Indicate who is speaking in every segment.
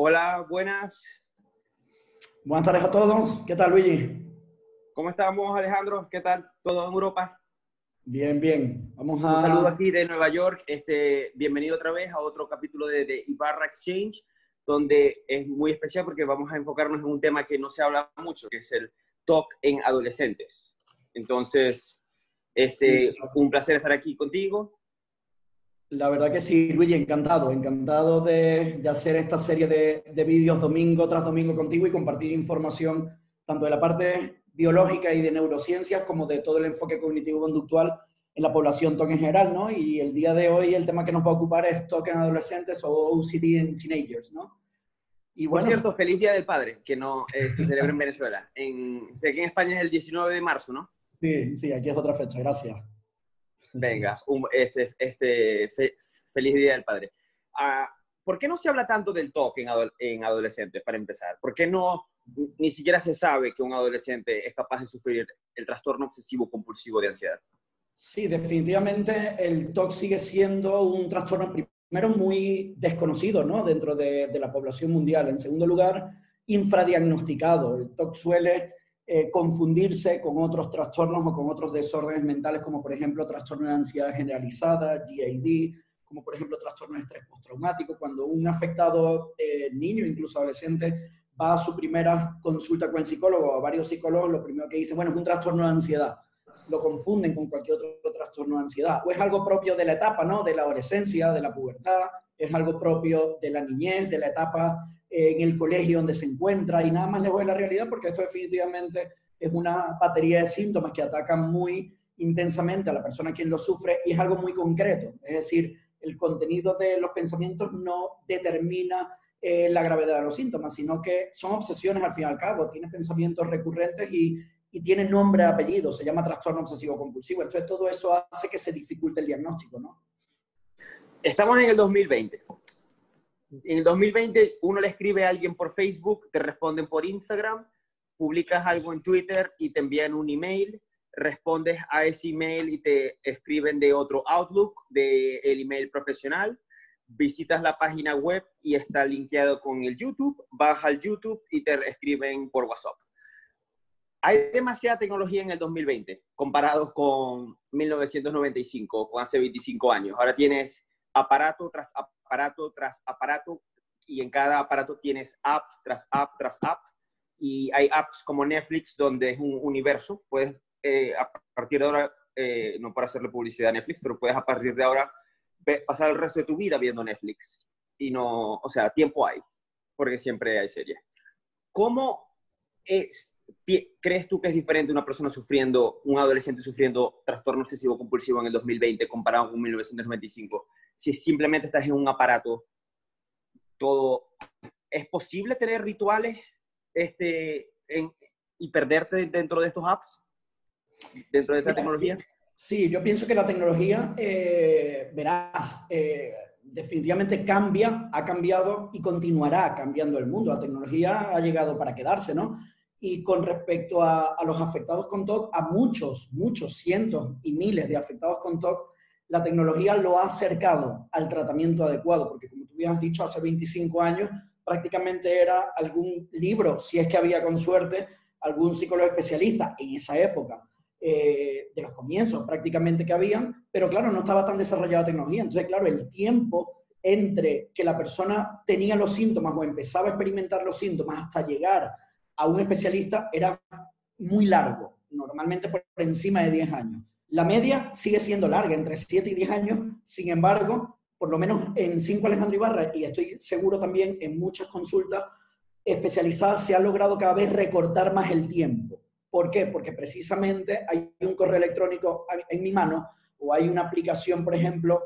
Speaker 1: Hola, buenas.
Speaker 2: Buenas tardes a todos. ¿Qué tal, Luigi?
Speaker 1: ¿Cómo estamos, Alejandro? ¿Qué tal todo en Europa?
Speaker 2: Bien, bien. Vamos a...
Speaker 1: Un saludo aquí de Nueva York. Este, bienvenido otra vez a otro capítulo de, de Ibarra Exchange, donde es muy especial porque vamos a enfocarnos en un tema que no se habla mucho, que es el TOC en adolescentes. Entonces, este, sí. un placer estar aquí contigo.
Speaker 2: La verdad que sí, Luigi, encantado, encantado de, de hacer esta serie de, de, vídeos domingo tras domingo contigo y compartir información tanto de la parte biológica y de neurociencias como de todo el enfoque cognitivo-conductual en la población TOC en general, ¿no? Y el día de hoy el tema que nos va a ocupar es TOC en adolescentes o OCD en teenagers, ¿no?
Speaker 1: Y bueno, Por cierto, feliz Día del Padre, que no eh, se celebra en Venezuela. En, sé que en España es el 19 de marzo, ¿no?
Speaker 2: Sí, sí, aquí es otra fecha, gracias.
Speaker 1: Venga, un, este, este, fe, feliz Día del Padre. Uh, ¿Por qué no se habla tanto del TOC en, adolescentes, para empezar? ¿Por qué no, ni siquiera se sabe que un adolescente es capaz de sufrir el trastorno obsesivo compulsivo de ansiedad?
Speaker 2: Sí, definitivamente el TOC sigue siendo un trastorno primero muy desconocido ¿no? dentro de, de la población mundial. En segundo lugar, infradiagnosticado. El TOC suele eh, confundirse con otros trastornos o con otros desórdenes mentales, como por ejemplo trastorno de ansiedad generalizada, GAD, como por ejemplo trastorno de estrés postraumático, cuando un afectado eh, niño, incluso adolescente, va a su primera consulta con el psicólogo a varios psicólogos, lo primero que dice, bueno, es un trastorno de ansiedad. Lo confunden con cualquier otro trastorno de ansiedad. O es algo propio de la etapa, ¿no? De la adolescencia, de la pubertad, es algo propio de la niñez, de la etapa en el colegio donde se encuentra y nada más lejos de la realidad porque esto definitivamente es una batería de síntomas que atacan muy intensamente a la persona quien lo sufre y es algo muy concreto. Es decir, el contenido de los pensamientos no determina eh, la gravedad de los síntomas, sino que son obsesiones al fin y al cabo. Tiene pensamientos recurrentes y, y tiene nombre apellido. Se llama trastorno obsesivo compulsivo. Entonces todo eso hace que se dificulte el diagnóstico, ¿no?
Speaker 1: Estamos en el 2020 en el 2020 uno le escribe a alguien por Facebook, te responden por Instagram, publicas algo en Twitter y te envían un email, respondes a ese email y te escriben de otro Outlook, del el email profesional, visitas la página web y está linkeado con el YouTube, vas al YouTube y te escriben por WhatsApp. Hay demasiada tecnología en el 2020 comparado con 1995, con hace 25 años. Ahora tienes aparato tras aparato tras aparato y en cada aparato tienes app tras app tras app y hay apps como Netflix donde es un universo. Puedes eh, a partir de ahora, eh, no para hacerle publicidad a Netflix, pero puedes a partir de ahora pasar el resto de tu vida viendo Netflix. Y no, o sea, tiempo hay, porque siempre hay series. ¿Cómo es, crees tú que es diferente una persona sufriendo, un adolescente sufriendo trastorno obsesivo compulsivo en el 2020 comparado con 1995? Si simplemente estás en un aparato, todo, ¿es posible tener rituales este, en, y perderte dentro de estos apps, dentro de esta tecnología?
Speaker 2: Sí, yo pienso que la tecnología, eh, verás, eh, definitivamente cambia, ha cambiado y continuará cambiando el mundo. La tecnología ha llegado para quedarse, ¿no? Y con respecto a, a los afectados con TOC, a muchos, muchos, cientos y miles de afectados con TOC, la tecnología lo ha acercado al tratamiento adecuado, porque como tú habías dicho, hace 25 años prácticamente era algún libro, si es que había con suerte, algún psicólogo especialista en esa época, eh, de los comienzos prácticamente que habían, pero claro, no estaba tan desarrollada la tecnología. Entonces, claro, el tiempo entre que la persona tenía los síntomas o empezaba a experimentar los síntomas hasta llegar a un especialista era muy largo, normalmente por encima de 10 años. La media sigue siendo larga, entre 7 y 10 años, sin embargo, por lo menos en 5 Alejandro Ibarra, y estoy seguro también en muchas consultas especializadas, se ha logrado cada vez recortar más el tiempo. ¿Por qué? Porque precisamente hay un correo electrónico en mi mano o hay una aplicación, por ejemplo,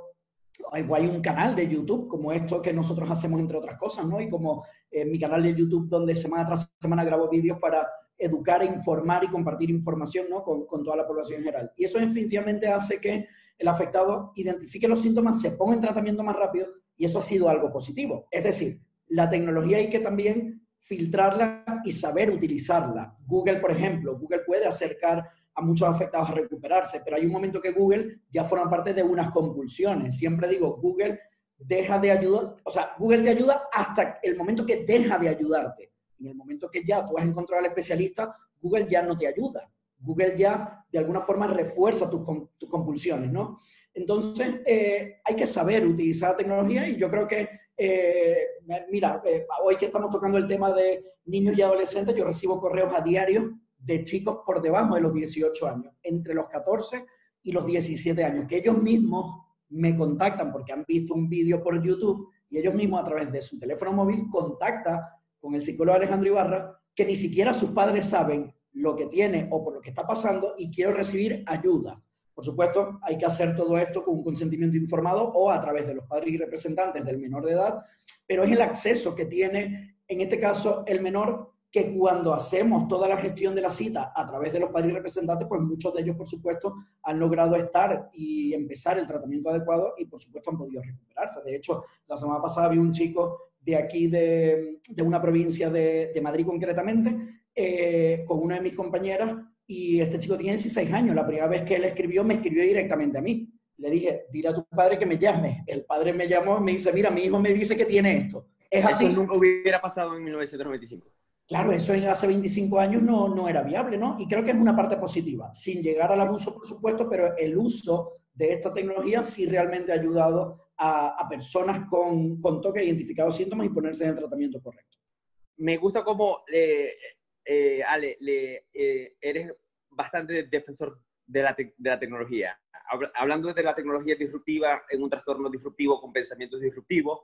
Speaker 2: o hay un canal de YouTube como esto que nosotros hacemos entre otras cosas, ¿no? Y como en mi canal de YouTube donde semana tras semana grabo vídeos para educar, informar y compartir información ¿no? con, con, toda la población en general. Y eso definitivamente hace que el afectado identifique los síntomas, se ponga en tratamiento más rápido y eso ha sido algo positivo. Es decir, la tecnología hay que también filtrarla y saber utilizarla. Google, por ejemplo, Google puede acercar a muchos afectados a recuperarse, pero hay un momento que Google ya forma parte de unas compulsiones. Siempre digo, Google deja de ayudar, o sea, Google te ayuda hasta el momento que deja de ayudarte. En el momento que ya tú has encontrado al especialista, Google ya no te ayuda. Google ya de alguna forma refuerza tus, compulsiones, ¿no? Entonces, eh, hay que saber utilizar la tecnología y yo creo que, eh, mira, eh, hoy que estamos tocando el tema de niños y adolescentes, yo recibo correos a diario de chicos por debajo de los 18 años, entre los 14 y los 17 años, que ellos mismos me contactan porque han visto un vídeo por YouTube y ellos mismos a través de su teléfono móvil contactan con el psicólogo Alejandro Ibarra, que ni siquiera sus padres saben lo que tiene o por lo que está pasando y quiero recibir ayuda. Por supuesto, hay que hacer todo esto con un consentimiento informado o a través de los padres y representantes del menor de edad, pero es el acceso que tiene, en este caso, el menor que cuando hacemos toda la gestión de la cita a través de los padres y representantes, pues muchos de ellos, por supuesto, han logrado estar y empezar el tratamiento adecuado y, por supuesto, han podido recuperarse. De hecho, la semana pasada vi un chico de aquí, de, de una provincia de, de, Madrid concretamente, eh, con una de mis compañeras y este chico tiene 16 años. La primera vez que él escribió, me escribió directamente a mí. Le dije, dile a tu padre que me llame. El padre me llamó y me dice, mira, mi hijo me dice que tiene esto. Es así.
Speaker 1: Eso nunca hubiera pasado en 1995.
Speaker 2: Claro, eso hace 25 años no, no era viable, ¿no? Y creo que es una parte positiva, sin llegar al abuso, por supuesto, pero el uso de esta tecnología sí realmente ha ayudado a, personas con, con toque identificados síntomas y ponerse en el tratamiento correcto.
Speaker 1: Me gusta cómo, eh, eh, Ale, le, eh, eres bastante defensor de la, de la tecnología. Hablando de la tecnología disruptiva en un trastorno disruptivo con pensamientos disruptivos,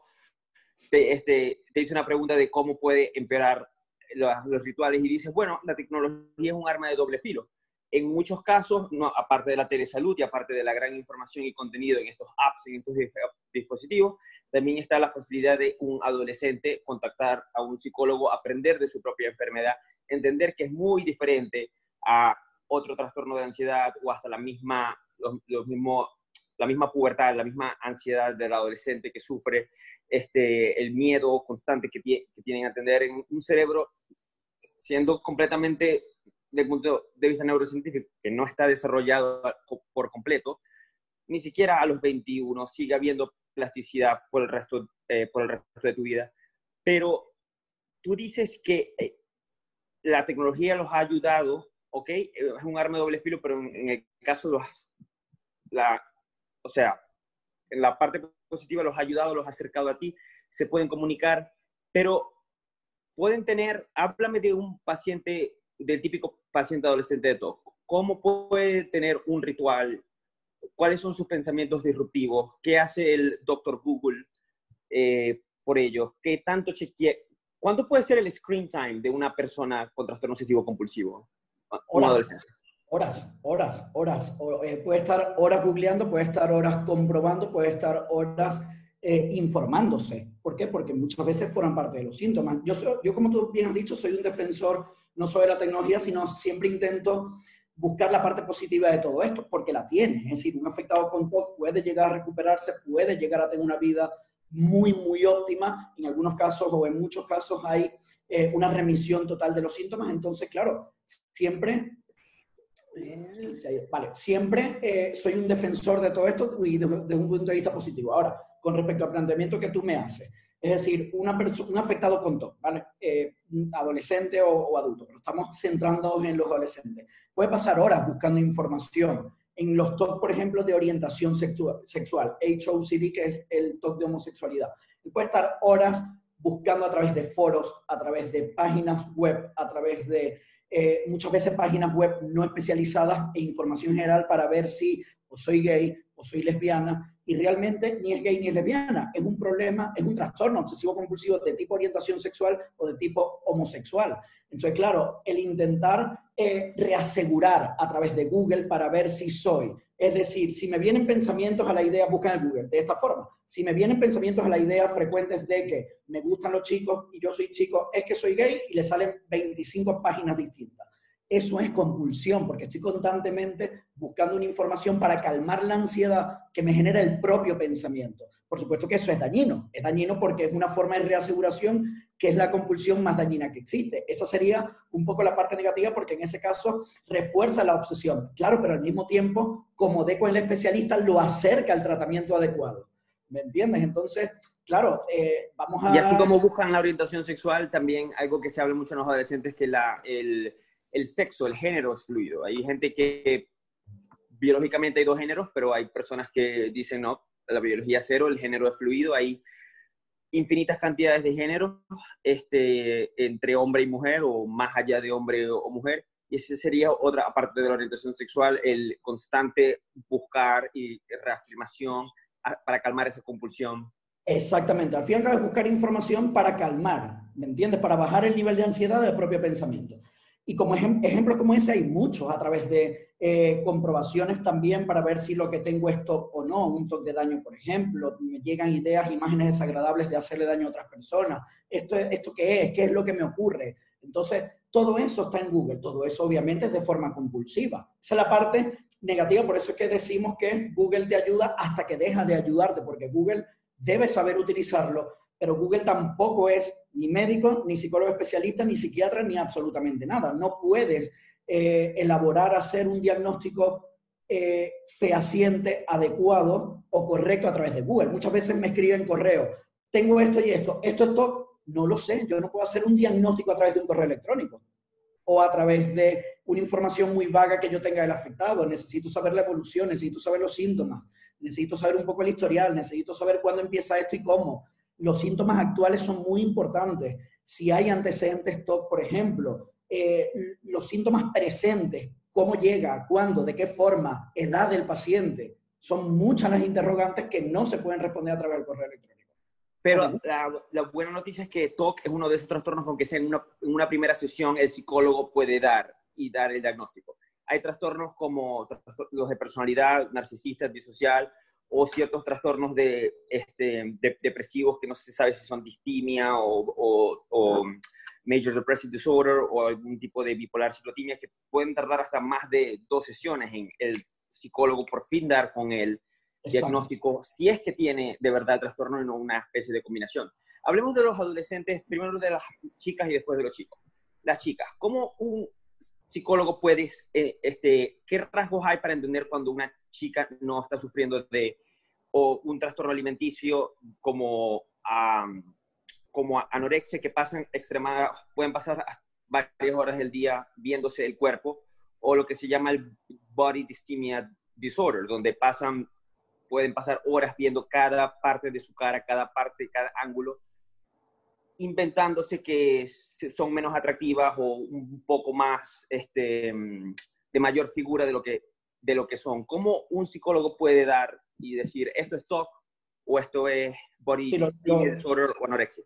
Speaker 1: te, este, te hice una pregunta de cómo puede empeorar los, rituales y dices, bueno, la tecnología es un arma de doble filo. En muchos casos, no, aparte de la telesalud y aparte de la gran información y contenido en estos apps, en estos dispositivos, también está la facilidad de un adolescente contactar a un psicólogo, aprender de su propia enfermedad, entender que es muy diferente a otro trastorno de ansiedad o hasta la misma, los, mismos, la misma pubertad, la misma ansiedad del adolescente que sufre, este, el miedo constante que, que tienen a tener en un cerebro siendo completamente, desde el punto de vista neurocientífico, que no está desarrollado por completo, ni siquiera a los 21 sigue habiendo plasticidad por el resto, eh, por el resto de tu vida. Pero tú dices que eh, la tecnología los ha ayudado, ¿ok? Es un arma de doble filo, pero en, el caso los, la, o sea, en la parte positiva los ha ayudado, los ha acercado a ti, se pueden comunicar, pero pueden tener, háblame de un paciente, del típico paciente adolescente de TOC. ¿Cómo puede tener un ritual? ¿Cuáles son sus pensamientos disruptivos? ¿Qué hace el doctor Google eh, por ellos? ¿Qué tanto chequea? ¿Cuánto puede ser el screen time de una persona con trastorno obsesivo compulsivo?
Speaker 2: Horas, horas, horas, horas. Eh, puede estar horas googleando, puede estar horas comprobando, puede estar horas eh, informándose. ¿Por qué? Porque muchas veces fueron parte de los síntomas. Yo, yo, como tú bien has dicho, soy un defensor no solo de la tecnología, sino siempre intento buscar la parte positiva de todo esto, porque la tiene. Es decir, un afectado con TOC puede llegar a recuperarse, puede llegar a tener una vida muy, muy óptima. En algunos casos o en muchos casos hay eh, una remisión total de los síntomas. Entonces, claro, siempre vale, siempre soy un defensor de todo esto y de, un punto de vista positivo. Ahora, con respecto al planteamiento que tú me haces. Es decir, un afectado con TOC. Eh, adolescente o, adulto, pero estamos centrándonos en los adolescentes. Puede pasar horas buscando información. En los TOC, por ejemplo, de orientación sexual, sexual HOCD, que es el TOC de homosexualidad. Y puede estar horas buscando a través de foros, a través de páginas web, a través de eh, muchas veces páginas web no especializadas e información general para ver si o soy gay o soy lesbiana y realmente ni es gay ni es lesbiana, es un problema, es un trastorno obsesivo compulsivo de tipo orientación sexual o de tipo homosexual. Entonces, claro, el intentar eh, reasegurar a través de Google para ver si soy, es decir, si me vienen pensamientos a la idea, buscan en Google de esta forma. Si me vienen pensamientos a la idea frecuentes de que me gustan los chicos y yo soy chico, es que soy gay y le salen 25 páginas distintas eso es compulsión, porque estoy constantemente buscando una información para calmar la ansiedad que me genera el propio pensamiento. Por supuesto que eso es dañino, es dañino porque es una forma de reaseguración que es la compulsión más dañina que existe. Esa sería un poco la parte negativa porque en ese caso refuerza la obsesión. Claro, pero al mismo tiempo, como de con el especialista, lo acerca al tratamiento adecuado. ¿me entiendes? Entonces, claro, eh, vamos a...
Speaker 1: Y así como buscan la orientación sexual, también algo que se habla mucho en los adolescentes es que la, el, el sexo, el género es fluido. Hay gente que biológicamente hay dos géneros, pero hay personas que dicen no, la biología cero, el género es fluido, hay infinitas cantidades de géneros este, entre hombre y mujer o más allá de hombre o mujer. Y ese sería otra, aparte de la orientación sexual, el constante buscar y reafirmación para calmar esa compulsión.
Speaker 2: Exactamente, al fin y al es buscar información para calmar, ¿me entiendes? Para bajar el nivel de ansiedad del propio pensamiento. Y como ejemplos como ese hay muchos a través de eh, comprobaciones también para ver si lo que tengo es TOC o no, un TOC de daño, por ejemplo. Me llegan ideas, imágenes desagradables de hacerle daño a otras personas. ¿Esto, ¿Esto qué es? ¿Qué es lo que me ocurre? Entonces, todo eso está en Google. Todo eso obviamente es de forma compulsiva. Esa es la parte negativa, por eso es que decimos que Google te ayuda hasta que deja de ayudarte, porque Google debe saber utilizarlo pero Google tampoco es ni médico, ni psicólogo especialista, ni psiquiatra, ni absolutamente nada. No puedes eh, elaborar, hacer un diagnóstico eh, fehaciente, adecuado o correcto a través de Google. Muchas veces me escriben correo, tengo esto y esto, esto es todo, no lo sé, yo no puedo hacer un diagnóstico a través de un correo electrónico o a través de una información muy vaga que yo tenga del afectado. Necesito saber la evolución, necesito saber los síntomas, necesito saber un poco el historial, necesito saber cuándo empieza esto y cómo los síntomas actuales son muy importantes. Si hay antecedentes TOC, por ejemplo, eh, los síntomas presentes, cómo llega, cuándo, de qué forma, edad del paciente, son muchas las interrogantes que no se pueden responder a través del correo electrónico.
Speaker 1: Pero la, buena noticia es que TOC es uno de esos trastornos, aunque sea en una, en una primera sesión, el psicólogo puede dar y dar el diagnóstico. Hay trastornos como los de personalidad, narcisista, disocial, o ciertos trastornos de, este, depresivos que no se sabe si son distimia o, o, major depressive disorder o algún tipo de bipolar ciclotimia que pueden tardar hasta más de dos sesiones en el psicólogo por fin dar con el diagnóstico si es que tiene de verdad el trastorno y no una especie de combinación. Hablemos de los adolescentes, primero de las chicas y después de los chicos. Las chicas, ¿cómo un psicólogo puedes, eh, este, qué rasgos hay para entender cuando una chica no está sufriendo de o un trastorno alimenticio como, como anorexia que pasan extremada, pueden pasar varias horas del día viéndose el cuerpo, o lo que se llama el body dysthymia disorder, donde pasan, pueden pasar horas viendo cada parte de su cara, cada parte, cada ángulo, inventándose que son menos atractivas o un poco más este, de mayor figura de lo que, de lo que son. ¿Cómo un psicólogo puede dar y decir esto es TOC o esto es body disorder o anorexia?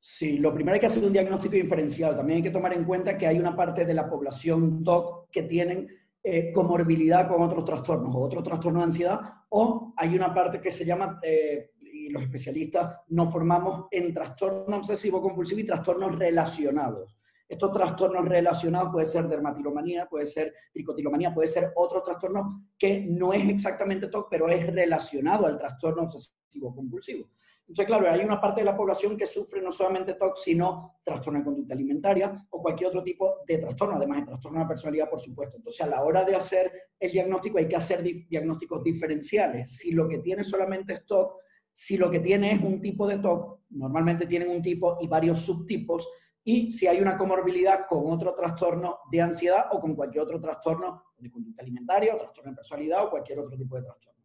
Speaker 2: Sí, lo primero hay que hacer un diagnóstico diferencial. También hay que tomar en cuenta que hay una parte de la población TOC que tienen eh, comorbilidad con otros trastornos o otros trastornos de ansiedad, o hay una parte que se llama eh, y los especialistas nos formamos en trastorno obsesivo compulsivo y trastornos relacionados. Estos trastornos relacionados puede ser dermatilomanía, puede ser tricotilomanía, puede ser otro trastorno que no es exactamente TOC, pero es relacionado al trastorno obsesivo compulsivo. Entonces, claro, hay una parte de la población que sufre no solamente TOC, sino trastorno de conducta alimentaria o cualquier otro tipo de trastorno, además de trastorno de personalidad, por supuesto. Entonces, a la hora de hacer el diagnóstico hay que hacer diagnósticos diferenciales. Si lo que tiene solamente es TOC, si lo que tiene es un tipo de TOC, normalmente tienen un tipo y varios subtipos, y si hay una comorbilidad con otro trastorno de ansiedad o con cualquier otro trastorno de conducta alimentaria o trastorno de personalidad o cualquier otro tipo de trastorno.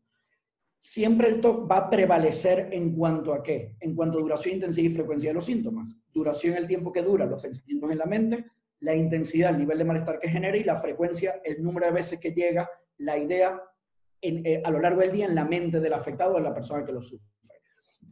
Speaker 2: Siempre el TOC va a prevalecer en cuanto a qué? En cuanto a duración, intensidad y frecuencia de los síntomas. Duración, el tiempo que dura los pensamientos en la mente, la intensidad, el nivel de malestar que genera y la frecuencia, el número de veces que llega la idea eh, a lo largo del día en la mente del afectado o de la persona que lo sufre.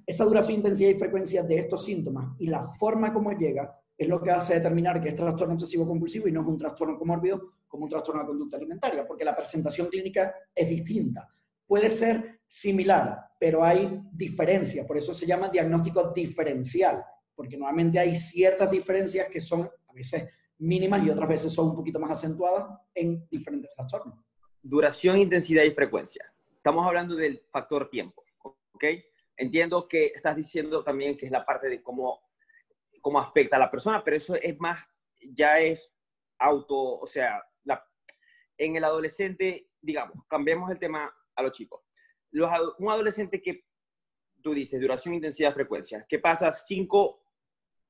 Speaker 2: Esa duración, intensidad y frecuencia de estos síntomas y la forma como llega es lo que hace determinar que es trastorno obsesivo compulsivo y no es un trastorno comórbido como un trastorno de conducta alimentaria, porque la presentación clínica es distinta. Puede ser similar, pero hay diferencias, por eso se llama diagnóstico diferencial, porque normalmente hay ciertas diferencias que son a veces mínimas y otras veces son un poquito más acentuadas en diferentes trastornos.
Speaker 1: Duración, intensidad y frecuencia. Estamos hablando del factor tiempo, ¿ok? Entiendo que estás diciendo también que es la parte de cómo cómo afecta a la persona, pero eso es más, ya es auto, o sea, la, en el adolescente, digamos, cambiemos el tema a los chicos. Los, un adolescente que tú dices duración, intensidad, frecuencia. ¿Qué pasa cinco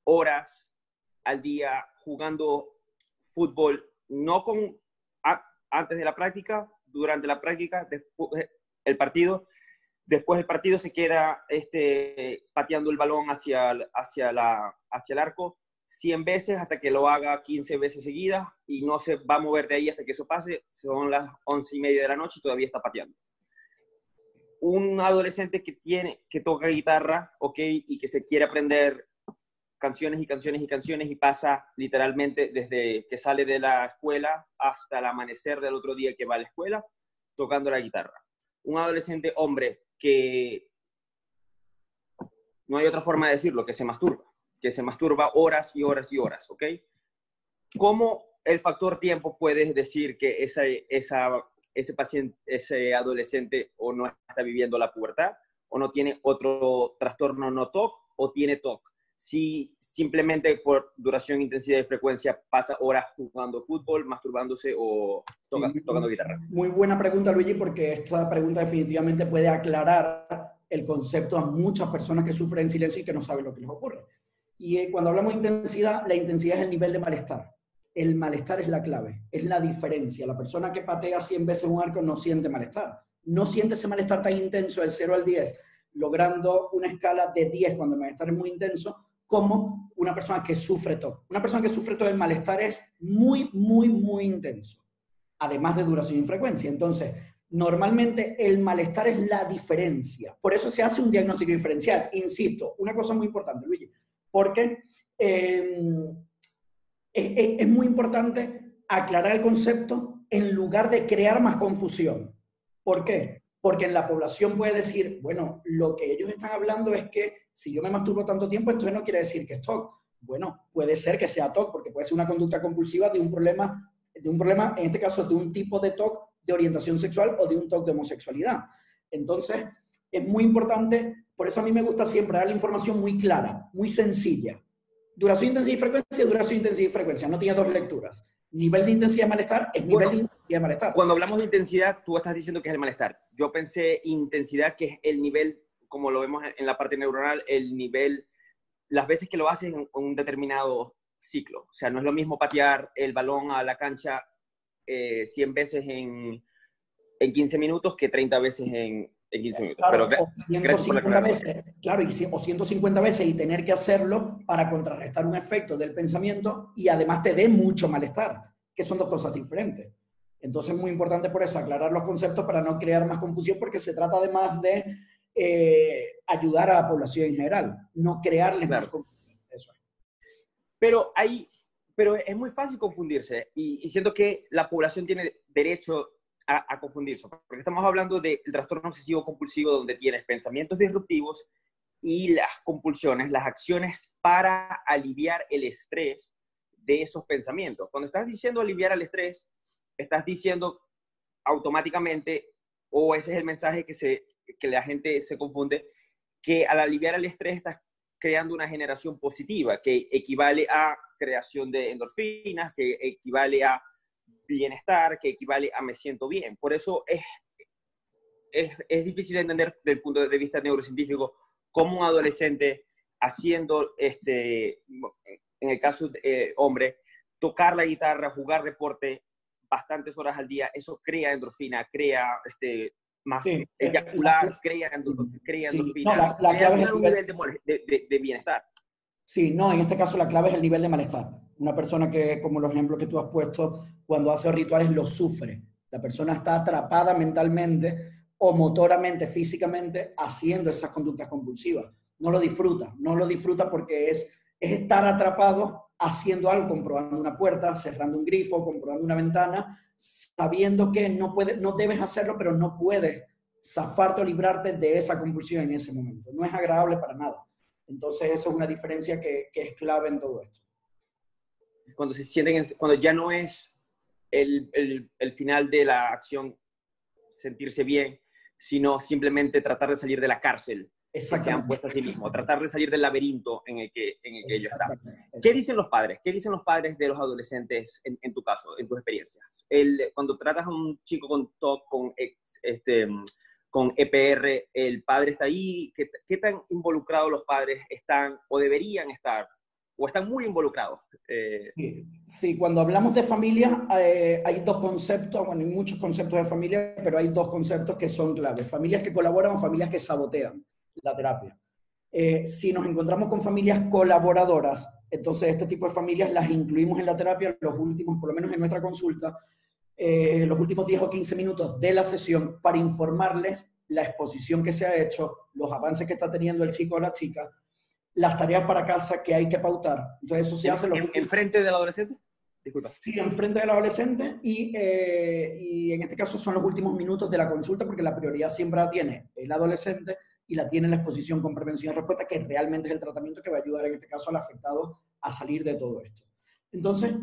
Speaker 1: horas al día jugando fútbol, no con antes de la práctica, durante la práctica, después el partido, después el partido se queda este, pateando el balón hacia, hacia, la, hacia el arco 100 veces hasta que lo haga 15 veces seguidas y no se va a mover de ahí hasta que eso pase. Son las 11 y media de la noche y todavía está pateando. Un adolescente que, tiene, que toca guitarra, ok, y que se quiere aprender canciones y canciones y canciones y pasa literalmente desde que sale de la escuela hasta el amanecer del otro día que va a la escuela tocando la guitarra. Un adolescente hombre que no hay otra forma de decirlo, que se masturba, que se masturba horas y horas y horas, ¿ok? ¿Cómo el factor tiempo puedes decir que esa, esa, ese paciente, ese adolescente o no está viviendo la pubertad o no tiene otro trastorno no TOC o tiene TOC? Si simplemente por duración, intensidad y frecuencia pasa horas jugando fútbol, masturbándose o tocando guitarra?
Speaker 2: Muy buena pregunta, Luigi, porque esta pregunta definitivamente puede aclarar el concepto a muchas personas que sufren en silencio y que no saben lo que les ocurre. Y eh, cuando hablamos de intensidad, la intensidad es el nivel de malestar. El malestar es la clave, es la diferencia. La persona que patea 100 veces un arco no siente malestar. No siente ese malestar tan intenso del 0 al 10, logrando una escala de 10 cuando el malestar es muy intenso, como una persona que sufre TOC. Una persona que sufre todo el malestar es muy, muy, muy intenso, además de duración y frecuencia. Entonces, normalmente el malestar es la diferencia. Por eso se hace un diagnóstico diferencial. Insisto, una cosa muy importante, Luigi, porque em, es muy importante aclarar el concepto en lugar de crear más confusión. ¿Por qué? Porque en la población puede decir, bueno, lo que ellos están hablando es que si yo me masturbo tanto tiempo, entonces no quiere decir que es TOC. Bueno, puede ser que sea TOC, porque puede ser una conducta compulsiva de un problema, de un problema, en este caso, de un tipo de TOC de orientación sexual o de un TOC de homosexualidad. Entonces, es muy importante, por eso a mí me gusta siempre dar la información muy clara, muy sencilla. Duración, intensidad y frecuencia, duración, intensidad y frecuencia. No tiene dos lecturas. Nivel de intensidad de malestar es nivel de intensidad de malestar.
Speaker 1: Cuando hablamos de intensidad, tú estás diciendo que es el malestar. Yo pensé intensidad, que es el nivel como lo vemos en la parte neuronal, el nivel, las veces que lo haces en un determinado ciclo. O sea, no es lo mismo patear el balón a la cancha 100 eh, veces en, en 15 minutos que 30 veces en, en 15 minutos.
Speaker 2: Claro, Pero, o 150 veces, claro, y, o 150 veces y tener que hacerlo para contrarrestar un efecto del pensamiento y además te dé mucho malestar, que son dos cosas diferentes. Entonces es muy importante por eso aclarar los conceptos para no crear más confusión porque se trata además de eh, ayudar a la población en general, no crearles claro. Eso
Speaker 1: Pero hay, pero es muy fácil confundirse y, siento que la población tiene derecho a, confundirse, porque estamos hablando del trastorno obsesivo compulsivo donde tienes pensamientos disruptivos y las compulsiones, las acciones para aliviar el estrés de esos pensamientos. Cuando estás diciendo aliviar el estrés, estás diciendo automáticamente, o ese es el mensaje que se que la gente se confunde, que al aliviar el estrés estás creando una generación positiva, que equivale a creación de endorfinas, que equivale a bienestar, que equivale a me siento bien. Por eso es, es, es difícil entender desde el punto de vista neurocientífico cómo un adolescente haciendo, este, en el caso de eh, hombre, tocar la guitarra, jugar deporte bastantes horas al día, eso crea endorfina, crea este, más eyacular, crea, crea endorfinas, la, clave es el nivel de, de, bienestar.
Speaker 2: Sí, no, en este caso la clave es el nivel de malestar. Una persona que, como los ejemplos que tú has puesto, cuando hace rituales lo sufre. La persona está atrapada mentalmente o motoramente, físicamente, haciendo esas conductas compulsivas. No lo disfruta, no lo disfruta porque es, es estar atrapado haciendo algo, comprobando una puerta, cerrando un grifo, comprobando una ventana, sabiendo que no, puedes, no debes hacerlo, pero no puedes zafarte o librarte de esa compulsión en ese momento. No es agradable para nada. Entonces, eso es una diferencia que, que es clave en todo esto.
Speaker 1: Cuando se sienten, cuando ya no es el, el, el final de la acción sentirse bien, sino simplemente tratar de salir de la cárcel que se han puesto a sí mismos, tratar de salir del laberinto en el que, en el que ellos están. ¿Qué dicen los padres? ¿Qué dicen los padres de los adolescentes en, tu caso, en tus experiencias? El, cuando tratas a un chico con con, este, con EPR, el padre está ahí, ¿qué, tan involucrados los padres están o deberían estar? ¿O están muy involucrados?
Speaker 2: Eh, sí, cuando hablamos de familia eh, hay dos conceptos, bueno, hay muchos conceptos de familia, pero hay dos conceptos que son claves. Familias que colaboran o familias que sabotean la terapia. Eh, si nos encontramos con familias colaboradoras, entonces este tipo de familias las incluimos en la terapia los últimos, por lo menos en nuestra consulta, eh, los últimos 10 o 15 minutos de la sesión para informarles la exposición que se ha hecho, los avances que está teniendo el chico o la chica, las tareas para casa que hay que pautar. Entonces eso se hace...
Speaker 1: ¿En, en frente del adolescente?
Speaker 2: Disculpa. Sí, en frente del adolescente y, eh, y en este caso son los últimos minutos de la consulta porque la prioridad siempre la tiene el adolescente y la tiene la exposición con prevención y respuesta, que realmente es el tratamiento que va a ayudar en este caso al afectado a salir de todo esto. Entonces,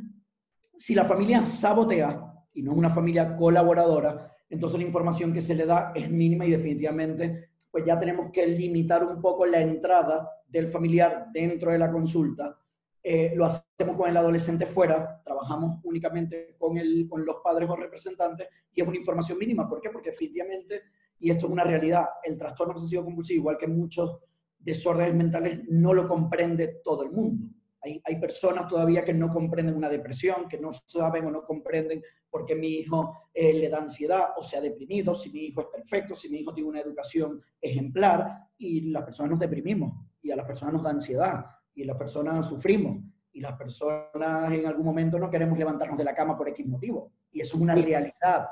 Speaker 2: si la familia sabotea y no es una familia colaboradora, entonces la información que se le da es mínima y definitivamente pues ya tenemos que limitar un poco la entrada del familiar dentro de la consulta. Eh, lo hacemos con el adolescente fuera, trabajamos únicamente con, el, con los padres o representantes y es una información mínima. ¿Por qué? Porque definitivamente y esto es una realidad. El trastorno obsesivo compulsivo, igual que muchos desórdenes mentales, no lo comprende todo el mundo. Hay, hay, personas todavía que no comprenden una depresión, que no saben o no comprenden por qué mi hijo eh, le da ansiedad o se ha deprimido, si mi hijo es perfecto, si mi hijo tiene una educación ejemplar, y las personas nos deprimimos, y a las personas nos da ansiedad, y las personas sufrimos, y las personas en algún momento no queremos levantarnos de la cama por X motivo. Y eso es una realidad.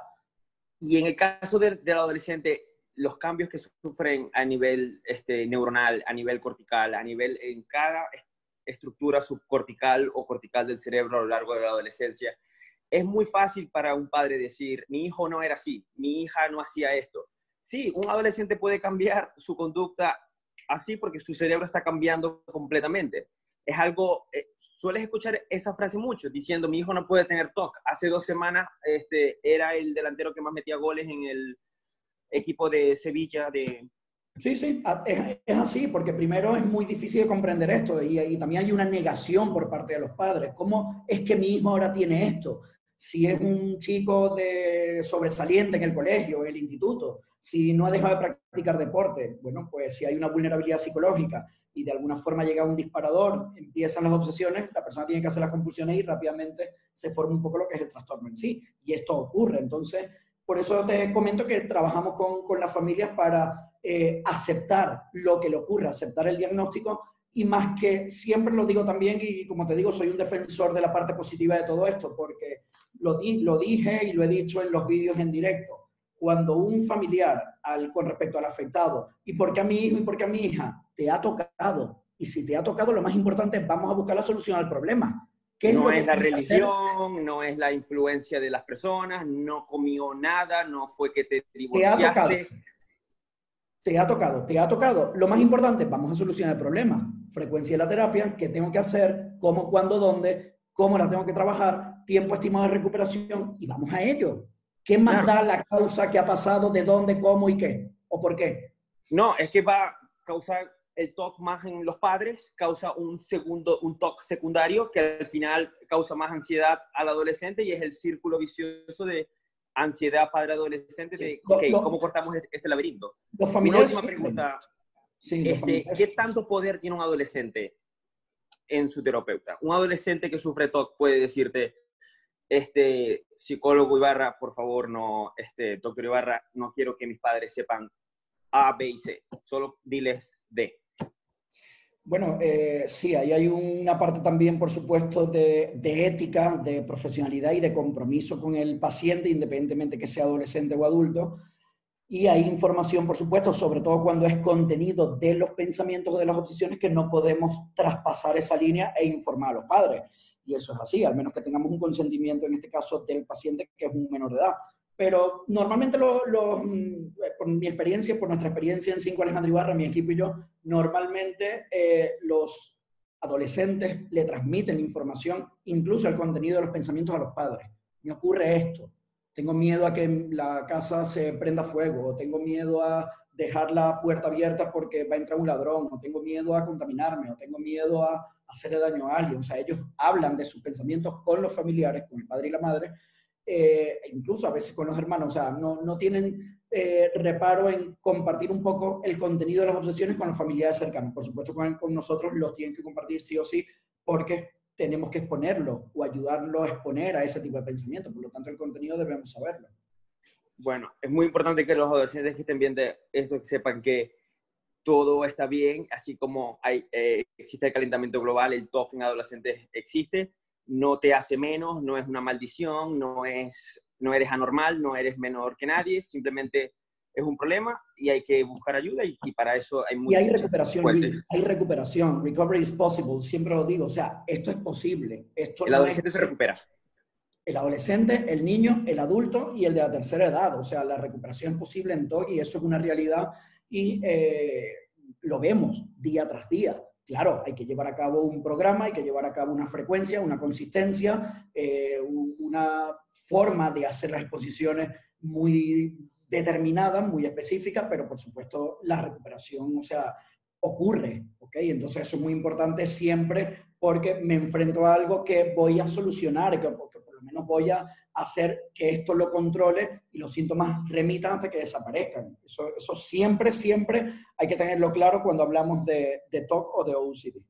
Speaker 1: Y en el caso del, adolescente, los cambios que sufren a nivel este, neuronal, a nivel cortical, a nivel en cada estructura subcortical o cortical del cerebro a lo largo de la adolescencia, es muy fácil para un padre decir, mi hijo no era así, mi hija no hacía esto. Sí, un adolescente puede cambiar su conducta así porque su cerebro está cambiando completamente, es algo, eh, sueles escuchar esa frase mucho, diciendo, mi hijo no puede tener TOC. Hace dos semanas este, era el delantero que más metía goles en el equipo de Sevilla de...
Speaker 2: Sí, sí, es, es así, porque primero es muy difícil de comprender esto y, también hay una negación por parte de los padres. ¿Cómo es que mi hijo ahora tiene esto? Si es un chico de sobresaliente en el colegio, en el instituto, si no ha dejado de practicar deporte, bueno, pues si hay una vulnerabilidad psicológica, y de alguna forma llega un disparador, empiezan las obsesiones, la persona tiene que hacer las compulsiones y rápidamente se forma un poco lo que es el trastorno en sí. Y esto ocurre. Entonces, por eso te comento que trabajamos con, con las familias para eh, aceptar lo que le ocurre, aceptar el diagnóstico y más que siempre lo digo también, y como te digo, soy un defensor de la parte positiva de todo esto, porque lo, di, lo dije y lo he dicho en los vídeos en directo. Cuando un familiar al, con respecto al afectado, y porque a mi hijo y porque a mi hija, te ha tocado, y si te ha tocado, lo más importante es vamos a buscar la solución al problema.
Speaker 1: No es, la religión, no es la influencia de las personas, no comió nada, no fue que te divorciaste.
Speaker 2: Te ha tocado. Te ha tocado, te ha tocado. Lo más importante, vamos a solucionar el problema. Frecuencia de la terapia, qué tengo que hacer, cómo, cuándo, dónde, cómo la tengo que trabajar, tiempo estimado de recuperación y vamos a ello. ¿Qué más da la causa que ha pasado, de dónde, cómo y qué? ¿O por qué?
Speaker 1: No, es que va a causar el TOC más en los padres, causa un segundo, un TOC secundario que al final causa más ansiedad al adolescente y es el círculo vicioso de ansiedad padre-adolescente de, ¿cómo cortamos este, este laberinto?
Speaker 2: Los familiares...
Speaker 1: Una última pregunta. Este, ¿Qué tanto poder tiene un adolescente en su terapeuta? Un adolescente que sufre TOC puede decirte, este psicólogo Ibarra, por favor, no, este doctor Ibarra, no quiero que mis padres sepan A, B y C, solo diles D.
Speaker 2: Bueno, eh, sí, ahí hay una parte también, por supuesto, de, ética, de profesionalidad y de compromiso con el paciente, independientemente que sea adolescente o adulto. Y hay información, por supuesto, sobre todo cuando es contenido de los pensamientos o de las obsesiones, que no podemos traspasar esa línea e informar a los padres y eso es así, al menos que tengamos un consentimiento, en este caso, del paciente que es un menor de edad. Pero normalmente, lo, mm, por mi experiencia, por nuestra experiencia en Cinco Alejandro Ibarra, mi equipo y yo, normalmente eh, los adolescentes le transmiten información, incluso el contenido de los pensamientos a los padres. Me ocurre esto, tengo miedo a que la casa se prenda fuego, o tengo miedo a dejar la puerta abierta porque va a entrar un ladrón, o tengo miedo a contaminarme, o tengo miedo a hacerle daño a alguien. O sea, ellos hablan de sus pensamientos con los familiares, con el padre y la madre, eh, incluso a veces con los hermanos, o sea, no, no tienen eh, reparo en compartir un poco el contenido de las obsesiones con los familiares cercanos. Por supuesto, con, con nosotros los tienen que compartir sí o sí, porque tenemos que exponerlo o ayudarlo a exponer a ese tipo de pensamiento. Por lo tanto, el contenido debemos saberlo.
Speaker 1: Bueno, es muy importante que los adolescentes que estén bien de esto sepan que todo está bien, así como hay, eh, existe el calentamiento global, el TOC en adolescentes existe, no te hace menos, no es una maldición, no, es, no eres anormal, no eres menor que nadie, simplemente es un problema y hay que buscar ayuda y, para eso hay
Speaker 2: mucha Y hay recuperación, hay recuperación, recovery is possible, siempre lo digo, o sea, esto es posible. Esto
Speaker 1: el adolescente se recupera.
Speaker 2: El adolescente, el niño, el adulto y el de la tercera edad, o sea, la recuperación es posible en todo y eso es una realidad y eh, lo vemos día tras día. Claro, hay que llevar a cabo un programa, hay que llevar a cabo una frecuencia, una consistencia, eh, una forma de hacer las exposiciones muy determinada, muy específica, pero por supuesto la recuperación, o sea, ocurre, ¿ok? Entonces eso es muy importante siempre porque me enfrento a algo que voy a solucionar, que, por lo menos voy a hacer que esto lo controle y los síntomas remitan hasta que desaparezcan. Eso, eso siempre, siempre hay que tenerlo claro cuando hablamos de, de TOC o de OCD.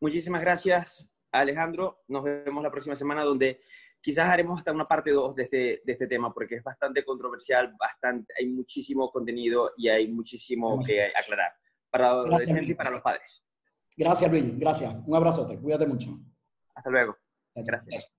Speaker 1: Muchísimas gracias, Alejandro. Nos vemos la próxima semana donde Quizás haremos hasta una parte 2 de este, de este tema porque es bastante controversial, bastante, hay muchísimo contenido y hay muchísimo que aclarar para los adolescentes y para los padres.
Speaker 2: Gracias, Luis. Gracias. Un abrazote. Cuídate mucho.
Speaker 1: Hasta luego. Gracias.